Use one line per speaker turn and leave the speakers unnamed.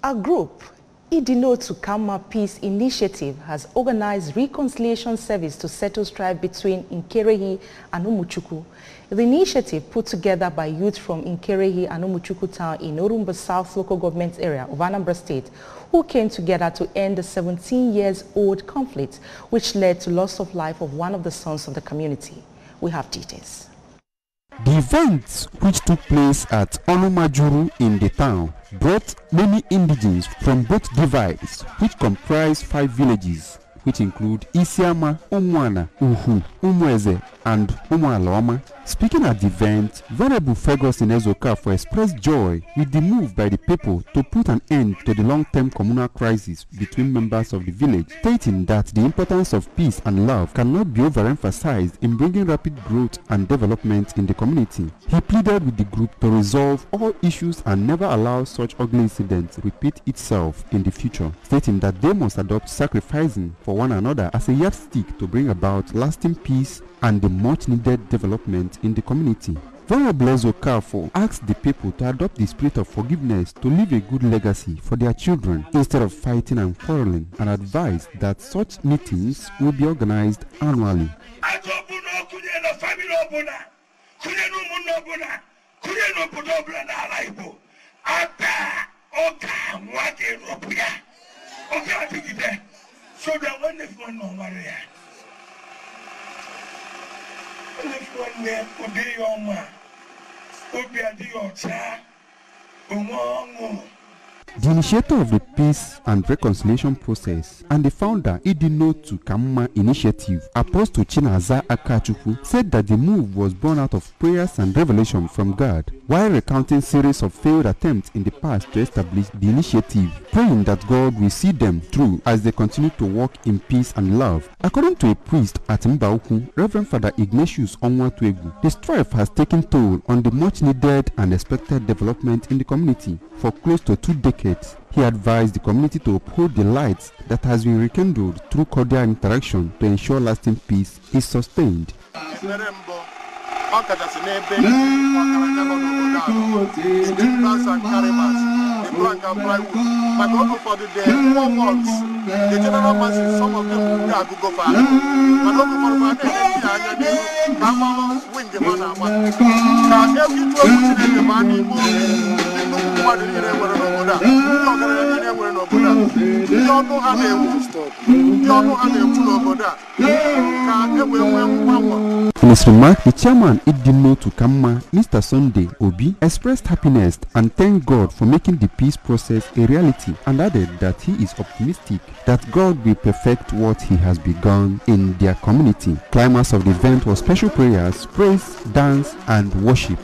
A group, Idinotu Kama Peace Initiative, has organized reconciliation service to settle strife between Nkerehi and Umuchukwu. The initiative, put together by youth from Nkerehi and Umuchukwu town in Orumba South local government area of Anambra State, who came together to end the 17 years old conflict, which led to loss of life of one of the sons of the community. We have details.
The events, which took place at Onumajuru in the town, brought many indigents from both divides, which comprise five villages, which include Isiama, Umwana, Uhu, Umweze, and Umualoma. Speaking at the event, Venerable Ferguson Ezokafor expressed joy with the move by the people to put an end to the long-term communal crisis between members of the village, stating that the importance of peace and love cannot be overemphasized in bringing rapid growth and development in the community. He pleaded with the group to resolve all issues and never allow such ugly incidents repeat itself in the future, stating that they must adopt sacrificing for one another as a yardstick to bring about lasting peace and the much needed development in the community. Venerable Ezokafor asked the people to adopt the spirit of forgiveness to leave a good legacy for their children instead of fighting and quarreling and advised that such meetings will be organized annually.
So that when aleki wanne udi ya ọma obi adịghị ọcha onwe ọṅụ.
The initiator of the peace and reconciliation process and the founder Idinotu Kamma initiative, Apostle Chinaza Akachukwu, said that the move was born out of prayers and revelation from God, while recounting series of failed attempts in the past to establish the initiative, praying that God will see them through as they continue to walk in peace and love. According to a priest at Mbauku, Reverend Father Ignatius Onwatuegu, the strife has taken toll on the much needed and expected development in the community for close to two decades. He advised the community to uphold the light that has been rekindled through cordial interaction to ensure lasting peace is sustained.
ọ kachasị mmadụ niile nwere n'obodo a ndị ọgaranya niile nwere n'obodo a ndị ọnụ ha na-ekwu ndị ọnụ ha na-ekwu n'obodo a ka e wee nwee mgbanwe
In his the chairman Idino Tukamma, Mr. Sunday Obi, expressed happiness and thanked God for making the peace process a reality and added that he is optimistic that God will perfect what he has begun in their community. Climax of the event was special prayers, praise, dance, and worship.